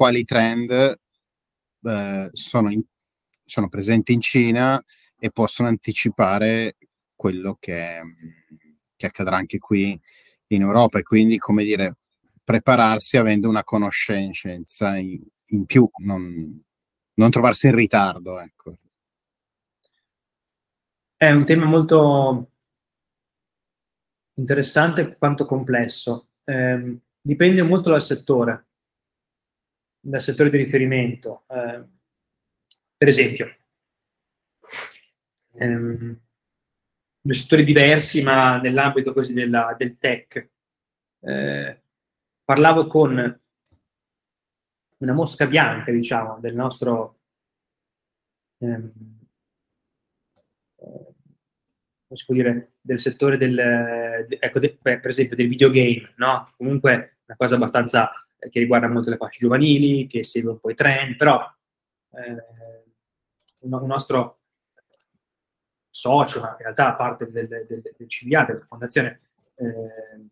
quali trend eh, sono, in, sono presenti in Cina e possono anticipare quello che, che accadrà anche qui in Europa e quindi, come dire, prepararsi avendo una conoscenza in, in più, non, non, trovarsi in ritardo. Ecco. È un tema molto interessante quanto complesso. Eh, dipende molto dal settore, dal settore di riferimento. Eh, per esempio, ehm, due settori diversi, ma nell'ambito così della, del tech. Eh, parlavo con una mosca bianca, diciamo, del nostro ehm, eh, dire, del settore del, de, ecco, de, per esempio del videogame, no? Comunque una cosa abbastanza che riguarda molto le fasce giovanili, che segue un po' i trend, però eh, un, nostro socio, in realtà parte del, del, del CVA, della fondazione eh,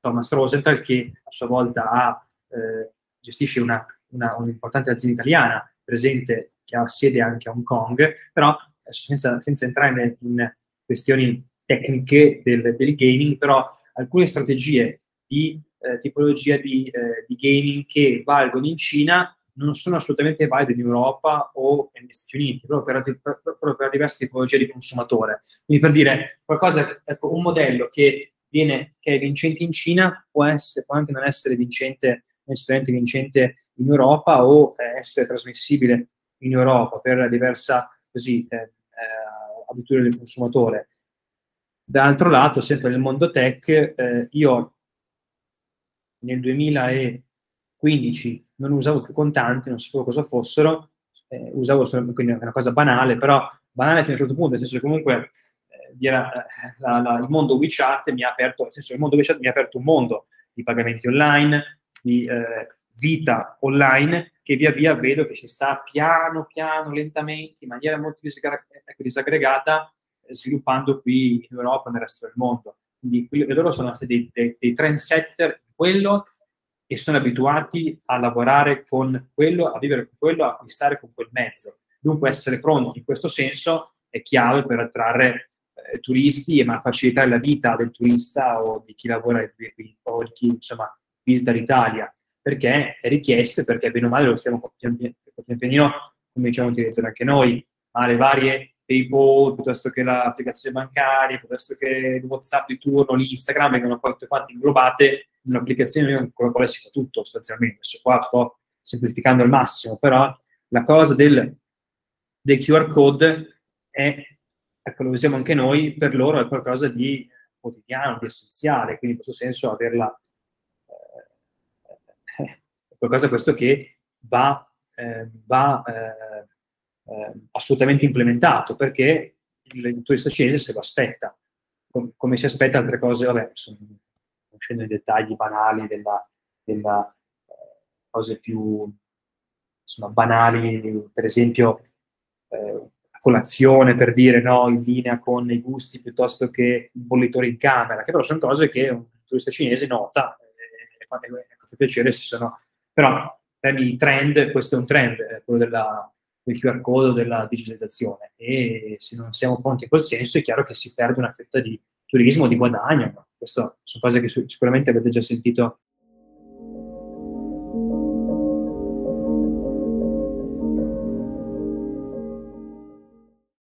Thomas Rosenthal, che a sua volta ha, eh, gestisce una, una, un'importante azienda italiana presente che ha sede anche a Hong Kong, però senza, senza entrare in questioni tecniche del, del, gaming, però alcune strategie di eh, tipologia di, eh, di gaming che valgono in Cina non sono assolutamente valide in Europa o negli Stati Uniti, proprio per, per, per, per, diverse tipologie di consumatore. Quindi per dire qualcosa, ecco, un modello che, viene, che è vincente in Cina può, essere, può anche non essere vincente, necessariamente vincente in Europa o eh, essere trasmissibile in Europa per diversa così, eh, eh, abitudine del consumatore. Dall'altro lato, sempre nel mondo tech, eh, io nel 2015 non usavo più contanti, non sapevo cosa fossero, eh, usavo solo, quindi una cosa banale, però banale fino a un certo punto, nel senso che comunque eh, era, eh, la, la, il mondo WeChat mi ha aperto, nel senso il mondo WeChat mi ha aperto un mondo di pagamenti online, di eh, vita online, che via via vedo che si sta piano piano, lentamente, in maniera molto ecco, disaggregata, sviluppando qui in Europa e nel resto del mondo. Quindi loro sono stati dei, dei, dei trendsetter quello e sono abituati a lavorare con quello, a vivere con quello, a acquistare con quel mezzo. Dunque essere pronti in questo senso è chiave per attrarre eh, turisti e facilitare la vita del turista o di chi lavora qui o di chi insomma visita l'Italia perché è richiesto e perché bene o male lo stiamo pian pianino cominciamo a utilizzare anche noi, ma le varie PayPal, piuttosto che l'applicazione bancaria, piuttosto che il WhatsApp di turno, l'Instagram, vengono tutte quante inglobate in un'applicazione con la quale si fa tutto sostanzialmente. Adesso qua sto semplificando al massimo, però la cosa del, del QR code è, ecco, lo usiamo anche noi, per loro è qualcosa di quotidiano, di essenziale, quindi in questo senso averla eh, è qualcosa questo che va, eh, va eh, eh, assolutamente implementato perché il turista cinese se lo aspetta, Com- come si aspetta altre cose, vabbè, sono, non scendo nei dettagli banali della, della eh, cose più insomma, banali, per esempio eh, colazione per dire no, in linea con i gusti piuttosto che il bollitore in camera, che però sono cose che un turista cinese nota e, fa, piacere se sono... Però per i trend, questo è un trend, quello della, del QR code o della digitalizzazione e se non siamo pronti in quel senso è chiaro che si perde una fetta di turismo, di guadagno. Queste sono cose che sicuramente avete già sentito